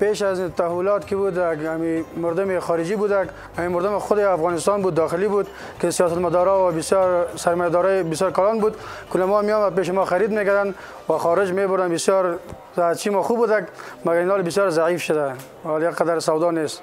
پیش از تحولات که بود همین مردم خارجی بود همین مردم خود افغانستان بود داخلی بود که سیاست مدارا و بسیار سرمایه‌دارای بسیار کلان بود ما میام پیش ما خرید میکردن و خارج میبردن بسیار چی ما خوب بود مگر این بسیار ضعیف شده حالا قدر سودا نیست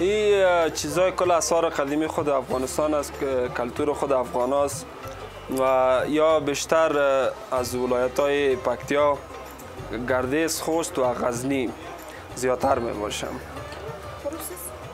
این چیزای کل اثار قدیمی خود افغانستان است کلتور خود افغان است و یا بیشتر از ولایت های پکتیا گردیس خوست و غزنی زیادتر می باشم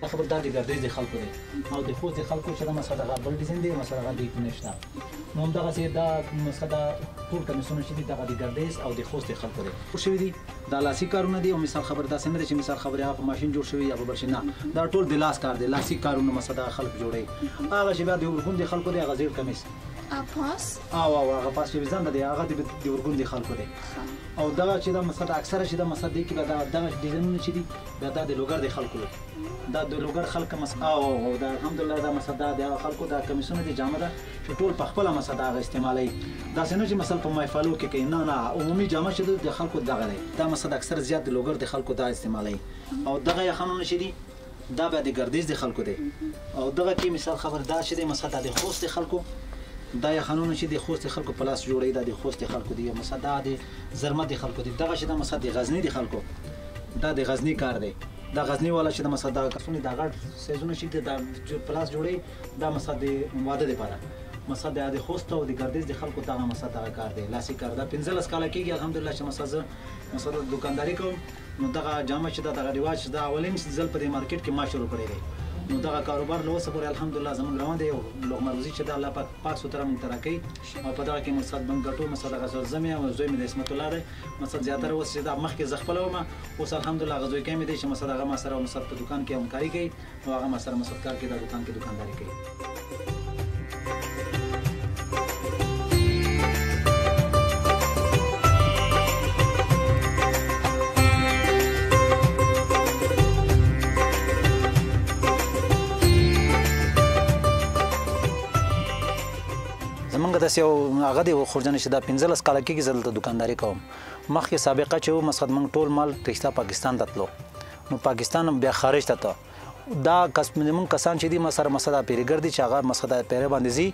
دا خبر دا د ګردیز د خلکو دی او د خوست د خلکو چې دا مسله دغه بل ډیزاین دی مسله دغه دی کونه شته نو همدغه چې دا مسله دا ټول کمیسونه چې دي دغه د ګردیز او د خوست د خلکو دی خو شوي دي دا لاسي کارونه دي او مثال خبره داسې نه ده چې مثال خبره هغه په ماشين جوړ شوی یا په بل شي نه دا ټول د لاس کار دی لاسي کارونه مسدا خلک جوړي هغه چې بیا د ورګون دي خلکو دی هغه زیړ کمیس پاس او او هغه پاس چې ځان دی هغه د ورګون دي خلکو دی او دا چې دا مسدا اکثره چې دا مسدا دی کې دا دا ډیزاینونه چې دي دا د لوګر د خلکو دی دا د لوګر خلک مسدا او دا الحمدلله دا مسدا د خلکو دا کمیسونه دي جامه ده چې ټول په خپله مسه دا هغه استعمالوي داسې نه چې مثلا په محفلو کې کوي نه نه عمومي جامه چې د خلکو دغه دی دا مسه د اکثر زیات د لوګر د خلکو دا استعمالوي او دغه یخنونه چې دي دا بیا د ګردیز د خلکو دی او دغه کې مثال خبر دا چې د مسه د خوست خلکو دا یخنونه چې د خوست خلکو په لاس جوړي دا د خوست خلکو دی مسه دا د زرمت د خلکو دی دغه چې د مسه د غزنی د خلکو دا د غزنی کار دی دا غزنی والا چې د مسه دا کسونه دا غړ سيزونه چې د پلاس جوړي دا مسا د واده لپاره مسا د عادي خوست او د ګردیز د خلکو ته مسا دغه کار دی لاسي کار دا 15 کاله کېږي الحمدلله چې مسا زه مسا د دکانداري کوم نو دغه جامه چې دا دغه ریواج دا اولین ځل په دې مارکیټ کې ما شروع کړی دی نو دغه کاروبار له اوسه پورې الحمدلله زموږ روان دی او لغمه روزي چې دا الله پاک پاک ستره مونږ ته راکوي او په دغه کې مونږ صد بند ګټو مونږ دغه زړزه مې او زوی مې د عصمت الله دی مونږ صد زیاتره اوس چې دا مخکې زه خپله وم اوس الحمدلله هغه زوی کې مې دی چې مونږ صد هغه ما سره مونږ صد په دکان کې همکاري کوي او هغه ما سره مسد کار کې دا دکان کې دکانداري کوي زمونږ داسې یو هغه دی خورجن چې دا 15 کاله کېږي زه دلته دکانداري کوم مخکې سابقه چې و مسخد مونږ ټول مال رښتا پاکستان ته تلو نو پاکستان هم بیا خارج ته ته دا کس مونږ کسان چې دي ما سره مسدا پیری ګرځي چې هغه مسدا پیری باندې زی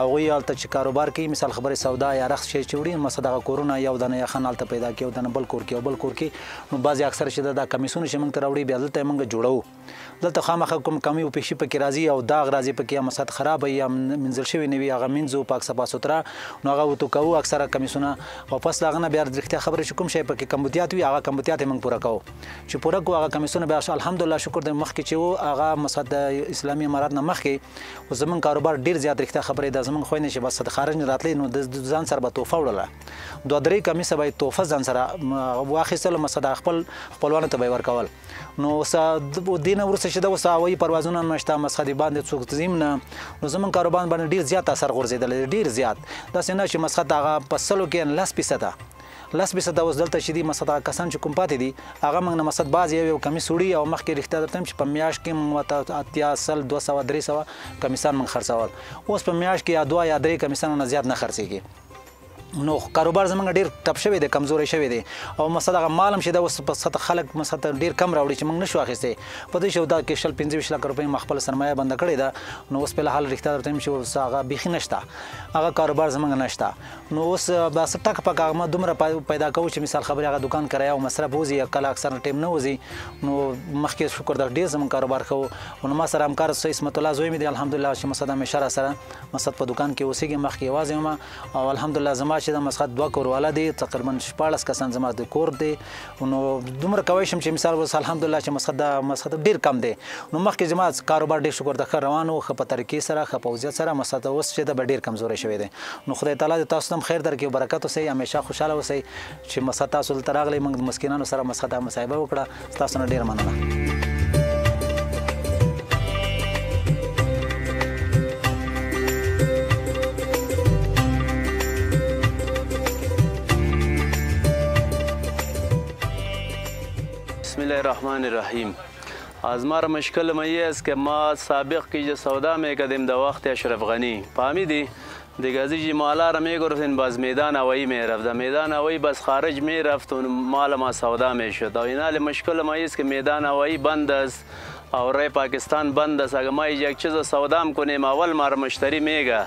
او غوی حالت چې کاروبار کوي مثال خبره سودا یا رخص شي چې وړي مسدا کورونا یو دنه یا خنال ته پیدا کیو دنه بل کور کې بل کور کې نو بعضی اکثر چې دا کمیسونه چې مونږ ته راوړي بیا دلته مونږ جوړو دلته خامخه کوم کمی او پېښې پکې راځي او داغ راځي پکې یا مسد خراب یا منزل شوی نوي هغه منځو پاک صفا سترا نو هغه وتو کوو اکثره کمیسونه او پس لاغنه بیا د رښتیا خبره چې کوم شي پکې کمبوتیات وي هغه کمبوتیات مونږ پوره کوو چې پوره کو هغه کمیسونه بیا الحمدلله شکر د مخ کې چې وو هغه مسد اسلامي امارات نه مخ کې او زمون کاروبار ډیر زیات رښتا خبره ده زمون خوینه چې بس د خارج نه راتلې نو د ځان سره به توفه وړله دوه درې کمیسه به توفه ځان سره واخیستل مسد خپل خپلوانو ته به ورکول نو اوس دین ورسې چې دا اوس هوایي پروازونه نشته مسخدي باندې څوک تزیم نه نو زمون کاروبار باندې ډیر زیات اثر غورځیدل ډیر زیات دا څنګه چې مسخد هغه په سلو کې 10 فیصد لس بیسه ته اوس دلته چې دي مسد هغه کسان چې کوم پاتې دي هغه موږ نه مسد بعض یو یو کمیس وړي او مخکې رښتیا درته چې په میاش کې موږ ته اتیا سل 200 300 کمیسان موږ خرڅول اوس په میاش کې یا دوه یا درې کمیسانو نه زیات نه خرڅيږي نو کاروبار زمونږ ډیر ټپ شوی دی کمزوري شوی دی او مسد هغه مال هم چې دا اوس په سطح خلک مسد ډیر کم راوړي چې موږ نشو اخیسته په دې شو دا کې شل 25 لک روپۍ ما خپل سرمایه بند کړې ده نو اوس په حال رښتیا درته چې هغه بيخي نشته هغه کاروبار زمونږ نشته نو اوس به څه ټک پک هغه دومره پیدا کوو چې مثال خبرې هغه دکان کرایه او مصرف وځي یا کله اکثر ټیم نه وځي نو مخکې شکر د ډیر زمون کاروبار خو نو ما سره همکار سې اسمت الله زوی مې دی الحمدلله چې مسد مې شرا سره مسد په دکان کې اوسېږي مخکې یوازې ما او الحمدلله زما چې د مسد دوه کورواله دي تقریبا 14 کسان زما د کور دي نو دومره کوي شم چې مثال وس الحمدلله چې مسخد مسخد ډیر کم دی نو مخکې زما کاروبار ډیر شکر د خر روانو خ په طریقې سره خ پوزیت سره مسخد اوس چې د ډیر کمزوري شوی دی نو خدای تعالی د تاسو تم خیر درکې برکت اوسئ همیشه خوشاله اوسئ چې مسخد تاسو ته راغلی موږ مسکینانو سره مسخد مصاحبه وکړه تاسو نه ډیر مننه بسم الله الرحمن الرحیم از مار مشکل ما یه است که ما سابق کی جه سودا میکردیم در وقت اشرف غنی فهمیدی دیگه از جی مالا را میگرفتین باز میدان هوایی میرفت در میدان هوایی باز خارج میرفت و مال ما سودا میشد او اینال مشکل ما است که میدان هوایی بند است او ری پاکستان بند است اگر ما یک چیز سودام کنیم اول ما را مشتری میگه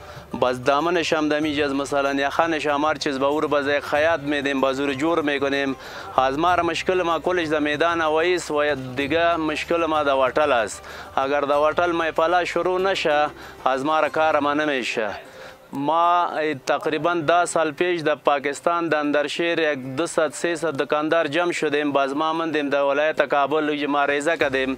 بس دامه نشام دمی جز مثلا یخا نشام هر چیز به اور بزیک خیات می دیم بازور جور می کنیم از مار مشکل ما کلش د میدان اویس و دیگه مشکل ما د وټل است اگر د وټل می پلا شروع نشه از مار کار ما نمیشه ما تقریبا ده سال پیش د پاکستان د اندر شیر یک دو ست سی ست دکاندار جم شدیم بس ما مندیم د ولایت کابل ویج ما ریزه کدیم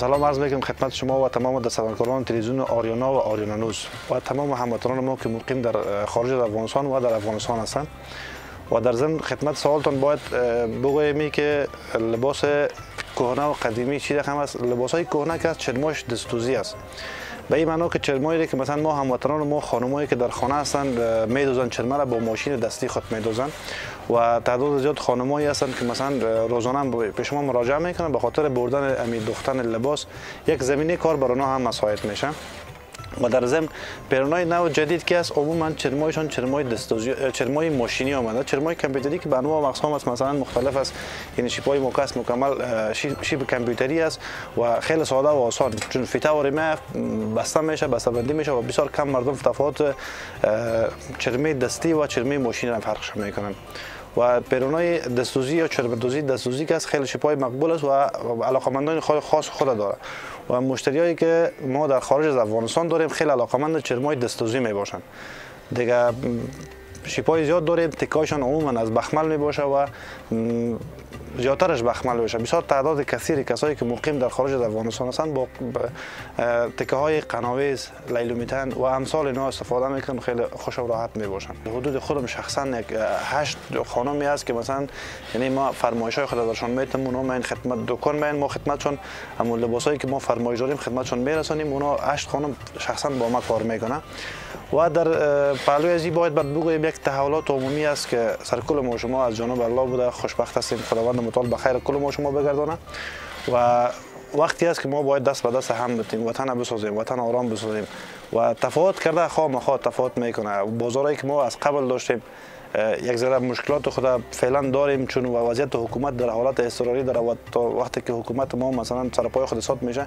سلام عرض میکنم خدمت شما و تمام دستورکاران تلویزیون آریانا و آریانا نوز و تمام هموطنان ما که مقیم در خارج از افغانستان و در افغانستان هستند و در ضمن خدمت سوالتان باید بگویم که لباس کهنه و قدیمی چی رقم است لباس های کهنه که از چرماش دستوزی است به این معنی که چرمایی که مثلا ما هموطنان ما خانمایی که در خانه هستند میدوزند چرمه را با ماشین دستی خود میدوزند و تعداد زیاد خانمایی هستند که مثلا روزانه به شما مراجعه میکنند به خاطر بردن امی دختن لباس یک زمینه کار بر آنها هم مساعد میشه و در ضمن پرونای نو جدید که است عموما چرمایشان چرمای دستوزی چرمای ماشینی آمده چرمای کامپیوتری که به انواع و اقسام است مثلا مختلف است یعنی شیپ های مکس مکمل شیپ کامپیوتری است و خیلی ساده و آسان چون فیته و ریمه بسته میشه بسته بندی میشه و بسیار کم مردم تفاوت چرمی دستی و چرمی ماشین را فرقش میکنن و پیرونای دستوزی یا چرمدوزی دستوزی که از خیلی شپای مقبول است و علاقمندان خود خاص خود داره و مشتریایی که ما در خارج از افغانستان داریم خیلی علاقمند چرمای دستوزی می باشند دیگه شپای زیاد داریم تکایشان عموما از بخمل می باشه و زیادترش بخمل باشه بسیار تعداد کثیر کسایی که مقیم در خارج از افغانستان هستند با تکه های قناویز لیلومیتن و امثال اینا استفاده میکنن خیلی خوش و راحت می باشن حدود خودم شخصا یک هشت خانمی است که مثلا یعنی ما فرمایش های خود درشان میتم اونا من خدمت دکان من ما خدمتشون اما لباسایی که ما فرمایش داریم خدمتشون میرسانیم اونا هشت خانم شخصا با ما کار میکنن و در پهلوی از این باید بگویم یک تحولات عمومی است که سر کل ما شما از جانب الله بوده خوشبخت هستیم خداوند متعال به خیر کل ما شما بگردانه و وقتی است که ما باید دست به دست هم بتیم وطن بسازیم وطن آرام بسازیم و تفاوت کرده خواه مخواه تفاوت میکنه بازارایی که ما از قبل داشتیم یک ذره مشکلات خود فعلا داریم چون وضعیت حکومت در حالت اضطراری در وقتی که حکومت ما مثلا سرپای خود سات میشه